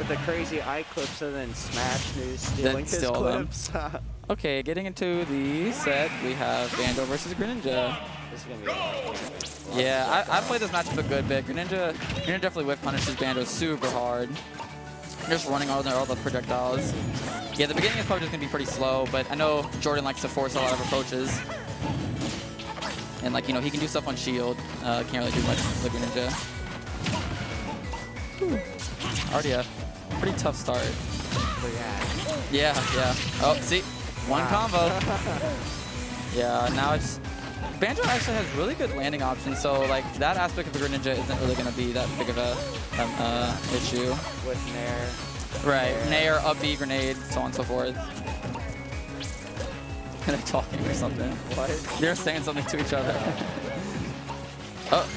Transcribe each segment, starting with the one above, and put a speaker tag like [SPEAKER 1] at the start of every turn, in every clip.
[SPEAKER 1] with the crazy eye clips and then Smash who's stealing his
[SPEAKER 2] steal them.
[SPEAKER 1] clips.
[SPEAKER 2] Okay, getting into the set, we have Banjo versus Greninja.
[SPEAKER 1] this is gonna be a lot of fun.
[SPEAKER 2] Yeah, I, I played this matchup a good bit. Greninja, Greninja definitely whip punishes Banjo super hard. Just running all the, all the projectiles. Yeah, the beginning is probably just to be pretty slow, but I know Jordan likes to force a lot of approaches. And, like, you know, he can do stuff on shield. Uh, can't really do much with Greninja. Whew. Already pretty tough start.
[SPEAKER 1] Yeah,
[SPEAKER 2] Yeah. Oh, see? One
[SPEAKER 1] Wow.
[SPEAKER 2] combo. yeah, now it's... Banjo actually has really good landing options, so like that aspect of the Greninja isn't really going to be that big of a um, uh, issue.
[SPEAKER 1] with Nair.
[SPEAKER 2] Right. Nair, up B, grenade, so on and so forth. They're talking or something.
[SPEAKER 1] What?
[SPEAKER 2] They're saying something to each other. oh,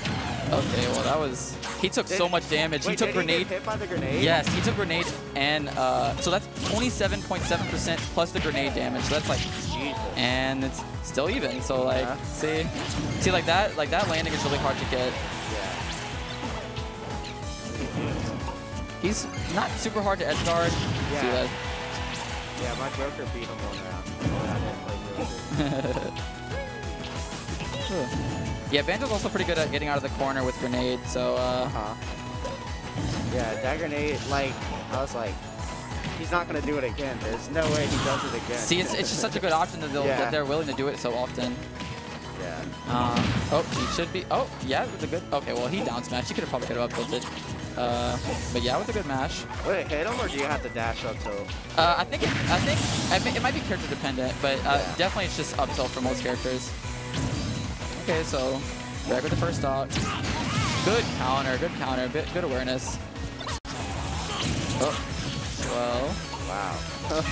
[SPEAKER 2] okay, well that was... He took so much damage. he took
[SPEAKER 1] did
[SPEAKER 2] grenade...
[SPEAKER 1] He get hit by the grenade?
[SPEAKER 2] Yes, he took grenade and uh, so that's 27.7% plus the grenade damage. So that's like,
[SPEAKER 1] Jesus.
[SPEAKER 2] and it's still even. So like,
[SPEAKER 1] Yeah.
[SPEAKER 2] see, see like that, like that landing is really hard to get.
[SPEAKER 1] Yeah.
[SPEAKER 2] He's not super hard to edge guard. See
[SPEAKER 1] Yeah.
[SPEAKER 2] that?
[SPEAKER 1] Yeah, my broker beat him one round. I didn't play Joker.
[SPEAKER 2] yeah, Banjo's also pretty good at getting out of the corner with grenade. So uh,
[SPEAKER 1] Huh. Yeah, that grenade, like, I was like, he's not gonna do it again. There's no way he does it again.
[SPEAKER 2] see, it's, it's just such a good option that, they'll,
[SPEAKER 1] Yeah.
[SPEAKER 2] that they're willing to do it so often.
[SPEAKER 1] Yeah.
[SPEAKER 2] Um, oh, he should be. Oh, yeah, with a good. Okay, well he down smash. He could have probably could have up tilted. Uh, but yeah, with a good mash.
[SPEAKER 1] Wait, hit him or do you have to dash up tilt?
[SPEAKER 2] Uh, I think it, I think I thi- it might be character dependent, but uh,
[SPEAKER 1] Yeah.
[SPEAKER 2] definitely it's just up tilt for most characters. Okay, so back with the first stock. Good counter, good counter, bit good awareness. Oh, well,
[SPEAKER 1] Wow.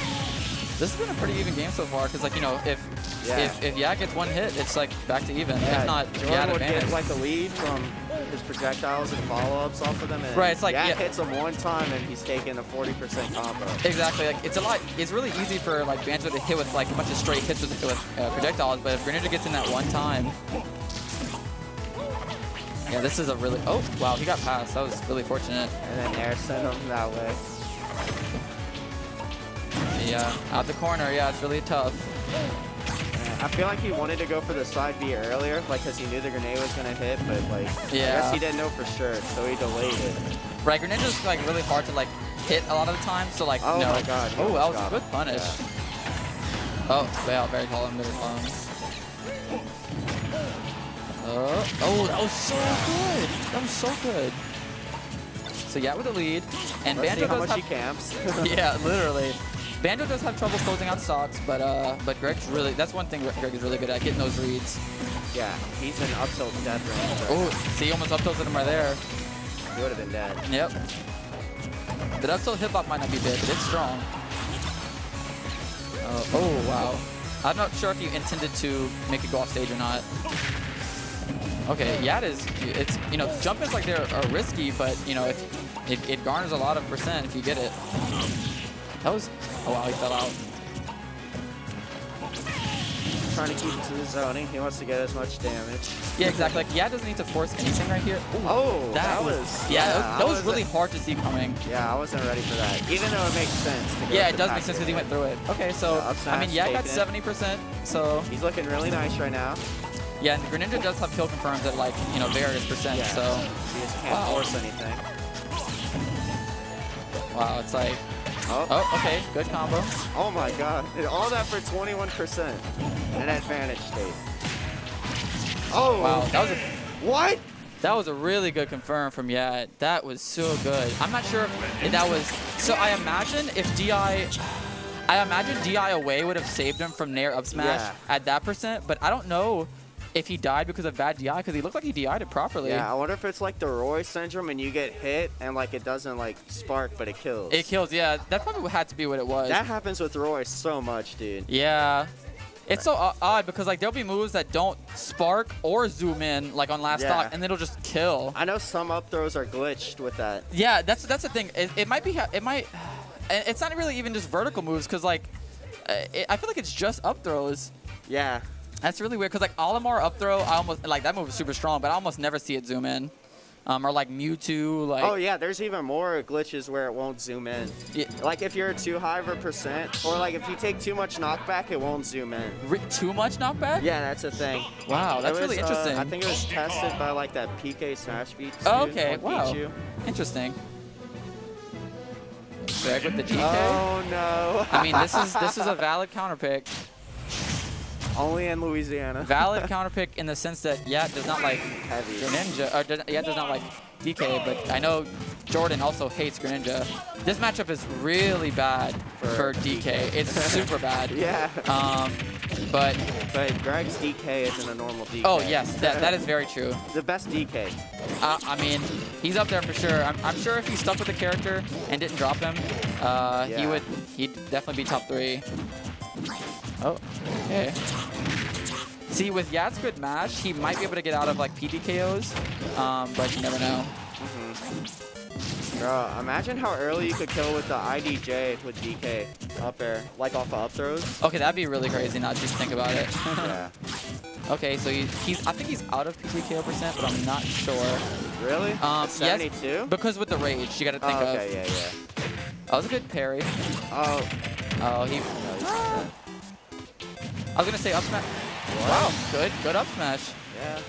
[SPEAKER 2] this has been a pretty even game so far because like you know if
[SPEAKER 1] Yeah.
[SPEAKER 2] if if Yat gets one hit, it's like back to even.
[SPEAKER 1] Yeah,
[SPEAKER 2] if not,
[SPEAKER 1] Jordan
[SPEAKER 2] Yat
[SPEAKER 1] would
[SPEAKER 2] advantage.
[SPEAKER 1] get like a lead from his projectiles and follow-ups off of them. And
[SPEAKER 2] Right, it's like,
[SPEAKER 1] Yat
[SPEAKER 2] yeah.
[SPEAKER 1] hits him one time and he's taking a 40% combo.
[SPEAKER 2] Exactly. Like it's a lot. It's really easy for like Banjo to hit with like a bunch of straight hits with, with uh, projectiles, but if Greninja gets in that one time, yeah, this is a really. Oh wow, he got past. That was really fortunate.
[SPEAKER 1] And then air sent him that way.
[SPEAKER 2] Yeah, out the corner. Yeah, it's really tough.
[SPEAKER 1] I feel like he wanted to go for the side B earlier, like because he knew the grenade was gonna hit, but like I guess he didn't know for sure, so he delayed it.
[SPEAKER 2] Right, Greninja's like really hard to like hit a lot of the time. So like,
[SPEAKER 1] Oh
[SPEAKER 2] no.
[SPEAKER 1] my god.
[SPEAKER 2] Oh, that was a good punish.
[SPEAKER 1] Yeah.
[SPEAKER 2] Oh, wow, very calm, very calm. Oh, oh, that was so good. That was so good. So yeah, with the lead, and
[SPEAKER 1] Let's
[SPEAKER 2] Banjo
[SPEAKER 1] see how much
[SPEAKER 2] have
[SPEAKER 1] he camps.
[SPEAKER 2] yeah, literally. Banjo does have trouble closing out stocks, but uh, but Greg's really that's one thing Greg is really good at getting those reads.
[SPEAKER 1] yeah, he's an up tilt death range.
[SPEAKER 2] Oh, see, he almost up tilted him right there.
[SPEAKER 1] He would have been dead.
[SPEAKER 2] Yep. The up tilt hitbox might not be big, but it's strong. Uh, oh wow. I'm not sure if you intended to make it go off stage or not. Okay, yeah, it is. It's you know, jump is like they're are risky, but you know, if it, it garners a lot of percent if you get it. That was. Oh wow, he fell out.
[SPEAKER 1] Trying to keep it to the zoning. He wants to get as much damage.
[SPEAKER 2] Yeah, exactly. Like, yeah, doesn't need to force anything right here. Ooh,
[SPEAKER 1] Oh, that, was
[SPEAKER 2] yeah, that, that was really hard to see coming.
[SPEAKER 1] Yeah, I wasn't ready for that. Even though it makes sense.
[SPEAKER 2] Yeah, it does make sense because he went through it. Okay, so
[SPEAKER 1] Yeah,
[SPEAKER 2] I mean, yeah, I got 70%, So
[SPEAKER 1] He's looking really nice right now.
[SPEAKER 2] yeah, and Greninja does have kill confirms at like you know various percent.
[SPEAKER 1] Yeah.
[SPEAKER 2] So
[SPEAKER 1] He just can't
[SPEAKER 2] Wow.
[SPEAKER 1] force anything.
[SPEAKER 2] wow, it's like
[SPEAKER 1] Oh,
[SPEAKER 2] oh okay, good combo.
[SPEAKER 1] oh my god. And All that for 21%. An advantage state. Oh,
[SPEAKER 2] Wow, that was a
[SPEAKER 1] what?
[SPEAKER 2] that was a really good confirm from Yat. That was so good. I'm not sure if that was. So I imagine if Di. I imagine DI away would have saved him from Nair up smash
[SPEAKER 1] Yeah.
[SPEAKER 2] at that percent, but I don't know if he died because of bad DI because he looked like he DI'd it properly.
[SPEAKER 1] Yeah, I wonder if it's like the Roy syndrome and you get hit and like it doesn't like spark, but it kills.
[SPEAKER 2] It kills, yeah. That probably had to be what it was.
[SPEAKER 1] that happens with Roy so much, dude.
[SPEAKER 2] yeah. It's so odd because like there'll be moves that don't spark or zoom in like on last
[SPEAKER 1] Yeah.
[SPEAKER 2] stock and it'll just kill.
[SPEAKER 1] I know some up throws are glitched with that.
[SPEAKER 2] Yeah, that's that's the thing. It, it might be it might it's not really even just vertical moves because like uh, it, I feel like it's just up throws.
[SPEAKER 1] Yeah.
[SPEAKER 2] That's really weird because like Olimar up throw, I almost like that move is super strong, but I almost never see it zoom in. um, or like Mewtwo. Like
[SPEAKER 1] Oh yeah, there's even more glitches where it won't zoom in.
[SPEAKER 2] yeah,
[SPEAKER 1] Like if you're too high of a percent, or like if you take too much knockback, it won't zoom in.
[SPEAKER 2] too much knockback.
[SPEAKER 1] Yeah, that's a thing.
[SPEAKER 2] Wow, that's
[SPEAKER 1] was,
[SPEAKER 2] really
[SPEAKER 1] uh,
[SPEAKER 2] interesting.
[SPEAKER 1] I think it was tested by like that PK Smash beat.
[SPEAKER 2] Oh, okay, wow.
[SPEAKER 1] Pichu.
[SPEAKER 2] Interesting. Greg with the DK.
[SPEAKER 1] Oh no.
[SPEAKER 2] I mean, this is this is a valid counter pick.
[SPEAKER 1] Only in Louisiana.
[SPEAKER 2] Valid counter pick in the sense that yeah, does not like
[SPEAKER 1] Heavy.
[SPEAKER 2] Greninja, or does, yeah, does not like DK, but I know Jordan also hates Greninja. This matchup is really bad for,
[SPEAKER 1] For
[SPEAKER 2] DK. It's super bad.
[SPEAKER 1] Yeah.
[SPEAKER 2] Um, but
[SPEAKER 1] But Greg's DK isn't a normal DK.
[SPEAKER 2] oh yes, that that is very true.
[SPEAKER 1] the best DK.
[SPEAKER 2] Uh, I mean, he's up there for sure. I'm, I'm sure if he stuck with the character and didn't drop him, uh, he would he'd definitely be top three. Oh, okay. See, with Yat's good mash, he might be able to get out of like PDKOs, um, but you never know.
[SPEAKER 1] Bro, imagine how early you could kill with the IDJ with DK up there, like off of up throws.
[SPEAKER 2] Okay, that'd be really crazy. Not just think about it.
[SPEAKER 1] yeah.
[SPEAKER 2] okay, so he, he's I think he's out of PDKO percent, but I'm not sure.
[SPEAKER 1] Really?
[SPEAKER 2] Um,
[SPEAKER 1] At 72?
[SPEAKER 2] yes, because with the rage, you got to think
[SPEAKER 1] oh, okay,
[SPEAKER 2] of.
[SPEAKER 1] yeah, yeah.
[SPEAKER 2] That was a good parry.
[SPEAKER 1] Oh,
[SPEAKER 2] Oh, he.
[SPEAKER 1] no.
[SPEAKER 2] I was gonna say up smash. Wow, good, good up smash.
[SPEAKER 1] Yeah.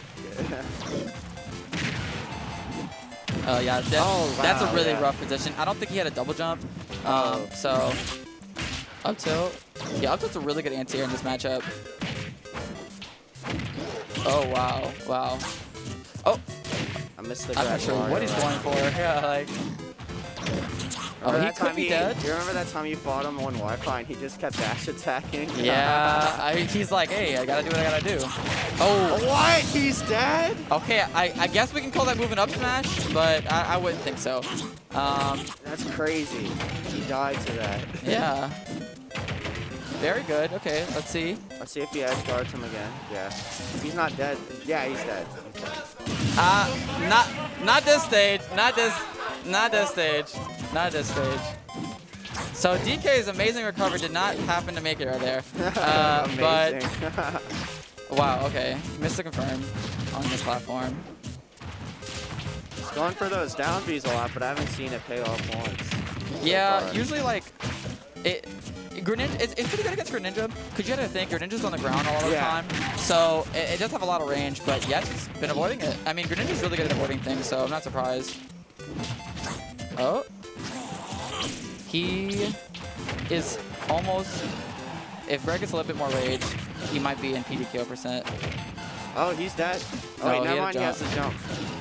[SPEAKER 2] Uh, yeah, that,
[SPEAKER 1] Oh,
[SPEAKER 2] that's a really
[SPEAKER 1] yeah.
[SPEAKER 2] rough position. I don't think he had a double jump. Um,
[SPEAKER 1] Oh.
[SPEAKER 2] so up tilt. Yeah, up tilt's a really good anti-air in this matchup. Oh wow, wow. Oh,
[SPEAKER 1] I missed the
[SPEAKER 2] I'm not sure what he's going for. Yeah, like. Oh, he could be dead.
[SPEAKER 1] You remember that time you fought him on Wi-Fi and he just kept dash attacking?
[SPEAKER 2] Yeah, I, he's like, hey, I gotta do what I gotta do. Oh,
[SPEAKER 1] what? He's dead?
[SPEAKER 2] okay. I, I guess we can call that move an up smash, but I, I wouldn't think so. Um,
[SPEAKER 1] That's crazy. He died to that.
[SPEAKER 2] yeah. Very good. Okay, let's see.
[SPEAKER 1] Let's see if he edge guards him again. Yeah. He's not dead. Yeah, he's dead.
[SPEAKER 2] Uh, not not this stage. Not this. Not this stage. Not this stage. So DK's amazing recovery did not happen to make it right there. Uh, but wow. Okay, missed to confirm on this platform.
[SPEAKER 1] He's going for those down Bs a lot, but I haven't seen it pay off once.
[SPEAKER 2] Yeah, usually like it. Greninja, it's, it's pretty good against Greninja because you to think Greninja's on the ground all the
[SPEAKER 1] Yeah.
[SPEAKER 2] time, so it, it does have a lot of range. But yeah, it's been avoiding it. I mean, Greninja's really good at avoiding things, so I'm not surprised. Oh, he is almost. If Greg gets a little bit more rage, he might be in PDKO percent.
[SPEAKER 1] Oh, he's dead. Oh,
[SPEAKER 2] No,
[SPEAKER 1] wait,
[SPEAKER 2] he
[SPEAKER 1] never mind. He has to jump.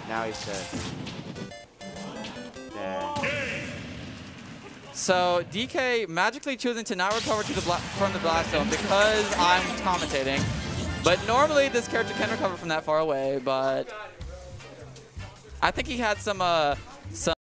[SPEAKER 1] Now he's dead.
[SPEAKER 2] So DK magically choosing to not recover to the bla from the blast zone because I'm commentating. But normally this character can recover from that far away, but I think he had some uh, some